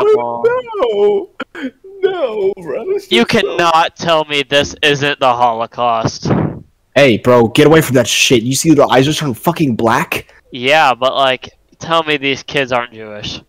no, no, bro. You cannot so- cannot tell me this isn't the Holocaust. Hey, bro, get away from that shit. You see the eyes are turning fucking black? Yeah, but like, tell me these kids aren't Jewish.